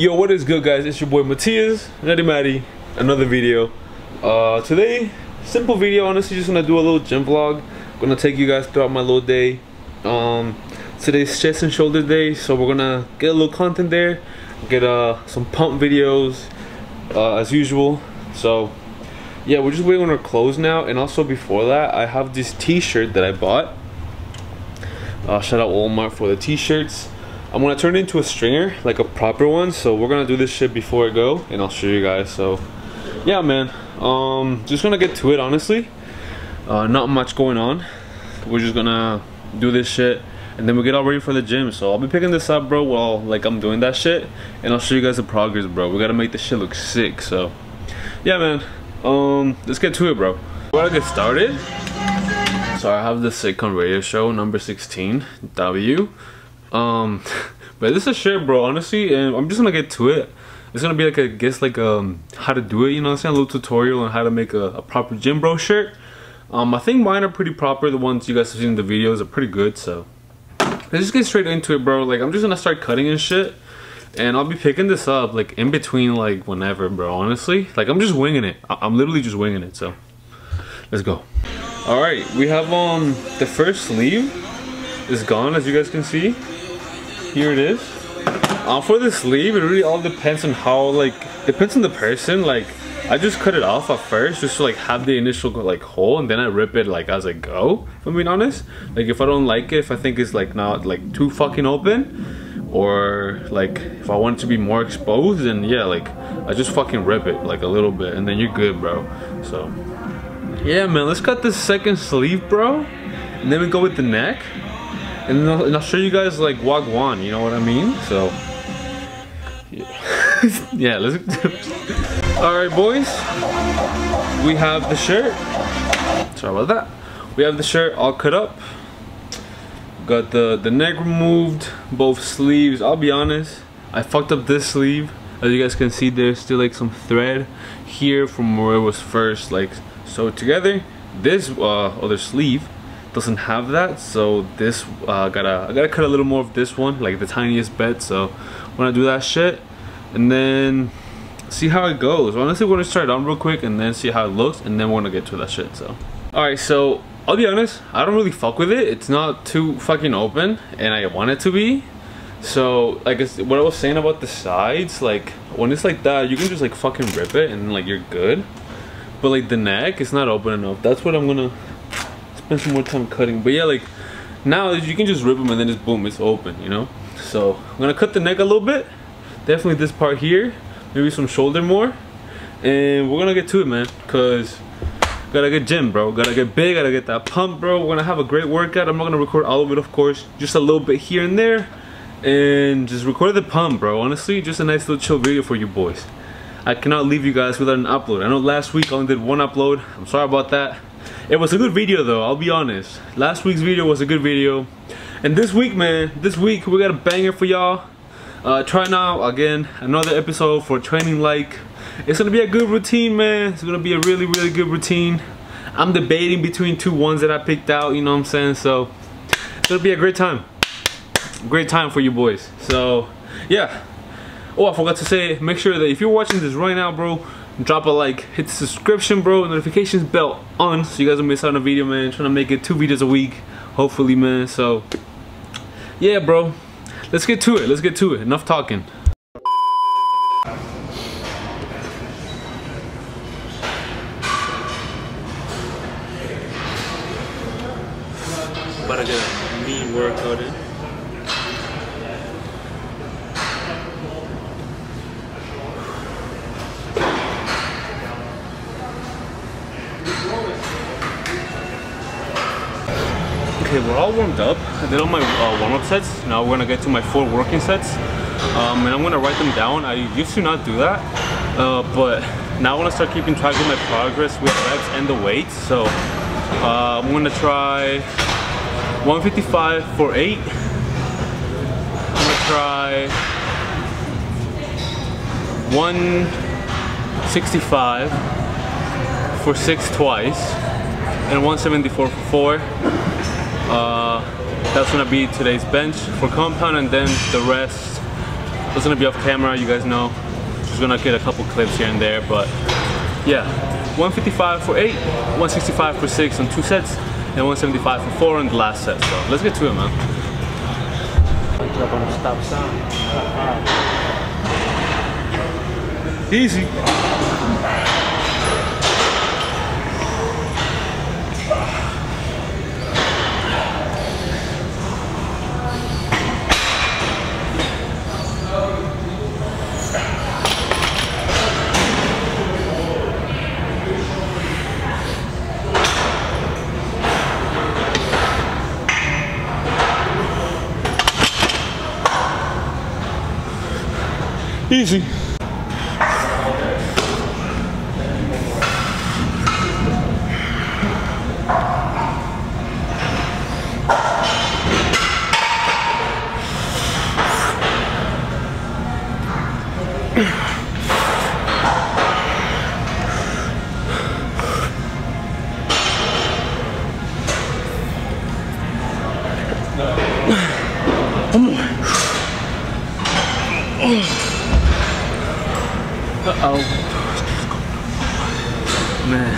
Yo, what is good guys? It's your boy Matías, Natty Matty, another video. Uh, today, simple video, honestly, just gonna do a little gym vlog. Gonna take you guys throughout my little day. Um, today's chest and shoulder day, so we're gonna get a little content there, get uh, some pump videos, uh, as usual. So, yeah, we're just waiting on our clothes now, and also before that, I have this t-shirt that I bought. Uh, shout out Walmart for the t-shirts. I'm gonna turn it into a stringer, like a proper one. So we're gonna do this shit before I go, and I'll show you guys. So, yeah, man. Um, just gonna get to it, honestly. Uh, not much going on. We're just gonna do this shit, and then we get all ready for the gym. So I'll be picking this up, bro, while like I'm doing that shit, and I'll show you guys the progress, bro. We gotta make this shit look sick. So, yeah, man. Um, let's get to it, bro. We're gonna get started. So I have the Sitcom radio show number 16, W. Um, but this is a shit, bro. Honestly, and I'm just gonna get to it. It's gonna be like I guess like um how to do it. You know, what I'm saying a little tutorial on how to make a, a proper gym bro shirt. Um, I think mine are pretty proper. The ones you guys have seen in the videos are pretty good. So let's just get straight into it, bro. Like I'm just gonna start cutting and shit. And I'll be picking this up like in between like whenever, bro. Honestly, like I'm just winging it. I I'm literally just winging it. So let's go. All right, we have um the first sleeve is gone as you guys can see here it is. Uh, for the sleeve it really all depends on how like depends on the person. Like I just cut it off at first just to like have the initial like hole and then I rip it like as I go if I'm being honest. Like if I don't like it if I think it's like not like too fucking open or like if I want it to be more exposed then yeah like I just fucking rip it like a little bit and then you're good bro. So yeah man let's cut the second sleeve bro and then we go with the neck and, I'll, and I'll show you guys like Wagwan, you know what I mean? So, yeah, yeah let's. All right, boys, we have the shirt. Sorry about that. We have the shirt all cut up. Got the the neck removed, both sleeves. I'll be honest, I fucked up this sleeve. As you guys can see, there's still like some thread here from where it was first like sewed together. This uh, other sleeve doesn't have that so this uh, gotta I gotta cut a little more of this one like the tiniest bit so when I'm do that shit and then see how it goes. Honestly we're gonna start on real quick and then see how it looks and then we're gonna get to that shit so. Alright so I'll be honest I don't really fuck with it. It's not too fucking open and I want it to be. So like what I was saying about the sides like when it's like that you can just like fucking rip it and like you're good. But like the neck it's not open enough. That's what I'm gonna spend some more time cutting. But yeah, like now you can just rip them and then just boom, it's open, you know? So I'm gonna cut the neck a little bit. Definitely this part here, maybe some shoulder more. And we're gonna get to it, man, cause gotta get gym, bro. Gotta get big, gotta get that pump, bro. We're gonna have a great workout. I'm not gonna record all of it, of course, just a little bit here and there. And just record the pump, bro. Honestly, just a nice little chill video for you boys. I cannot leave you guys without an upload. I know last week I only did one upload. I'm sorry about that. It was a good video though, I'll be honest. Last week's video was a good video. And this week, man, this week we got a banger for y'all. Uh, try now, again, another episode for Training Like. It's gonna be a good routine, man. It's gonna be a really, really good routine. I'm debating between two ones that I picked out, you know what I'm saying? So, it's gonna be a great time. Great time for you boys. So, yeah. Oh, I forgot to say, make sure that if you're watching this right now, bro, drop a like, hit the subscription bro, notifications bell on so you guys don't miss out on a video man. Trying to make it two videos a week, hopefully man. So yeah bro, let's get to it, let's get to it. Enough talking. About to get a mean workout in. We're all warmed up. I did all my uh, warm-up sets. Now we're gonna get to my four working sets. Um, and I'm gonna write them down. I used to not do that, uh, but now I wanna start keeping track of my progress with reps and the weights. So uh, I'm gonna try 155 for eight. I'm gonna try 165 for six twice and 174 for four. Uh, that's gonna be today's bench for compound and then the rest It's gonna be off camera, you guys know. Just gonna get a couple clips here and there, but yeah. 155 for eight, 165 for six on two sets, and 175 for four on the last set. So let's get to it, man. Easy. Easy. Uh-oh. Man.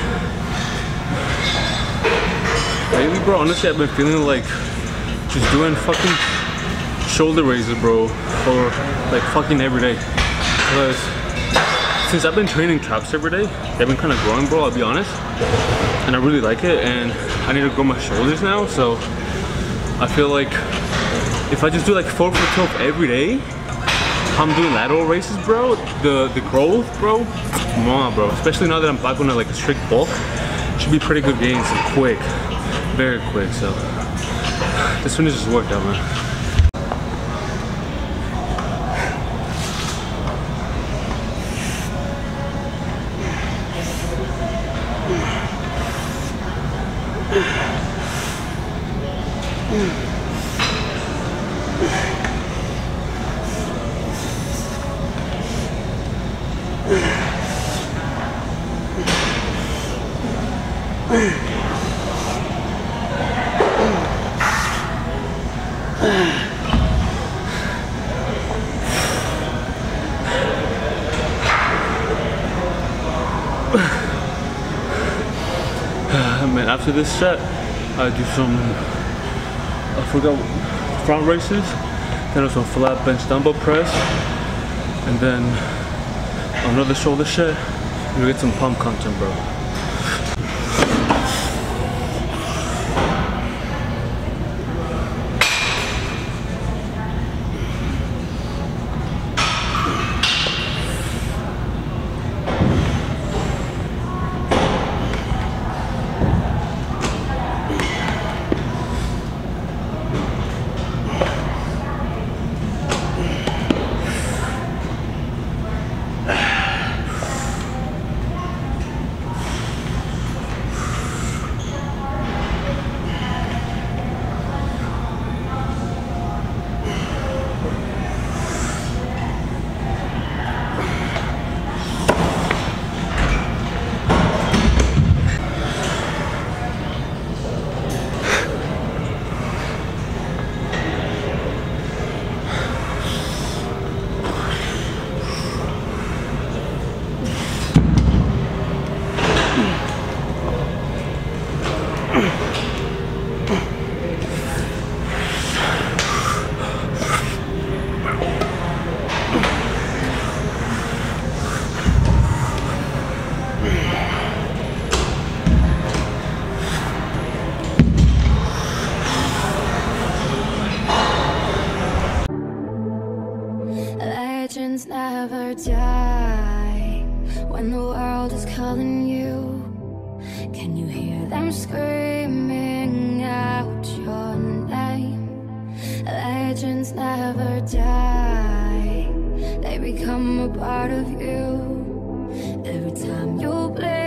Lately, bro, honestly, I've been feeling like just doing fucking shoulder raises, bro, for like fucking every day. Because since I've been training traps every day, they've been kind of growing, bro, I'll be honest. And I really like it, and I need to grow my shoulders now, so I feel like if I just do like 4 for 12 every day, I'm doing lateral raises, bro, the, the growth, bro, come on, bro. Especially now that I'm back on a, like a strict bulk, should be pretty good gains quick, very quick. So this one is just worked out, man. man, after this set, I do some, I forgot, front raises, then some flat bench dumbbell press, and then another shoulder set, you get some pump content, bro. Legends never die when the world is calling you. Them screaming out your name? Legends never die, they become a part of you. Every time you bleed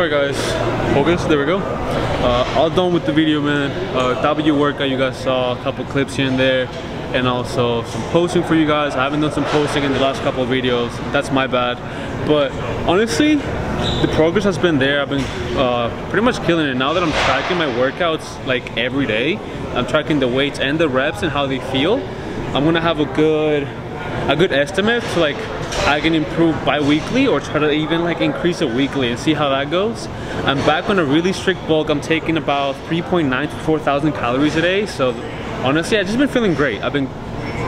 Alright guys, focus, there we go. Uh, all done with the video man. Uh, W workout you guys saw, a couple clips here and there. And also some posting for you guys. I haven't done some posting in the last couple of videos. That's my bad. But honestly, the progress has been there. I've been uh, pretty much killing it. Now that I'm tracking my workouts like every day, I'm tracking the weights and the reps and how they feel. I'm gonna have a good, a good estimate to like I can improve bi-weekly or try to even like increase it weekly and see how that goes. I'm back on a really strict bulk. I'm taking about 3.9 to 4,000 calories a day. So honestly, I've just been feeling great. I've been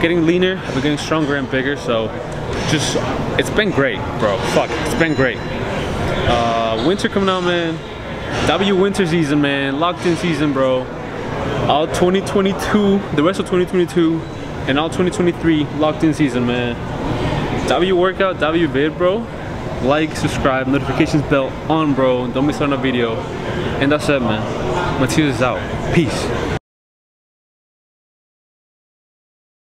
getting leaner, I've been getting stronger and bigger. So just, it's been great, bro. Fuck, it's been great. Uh, winter coming out, man. W winter season, man. Locked in season, bro. All 2022, the rest of 2022, and all 2023 locked in season, man. W workout, W vid, bro. Like, subscribe, notifications bell on, bro. Don't miss out on a video. And that's it, man. Matías is out. Peace.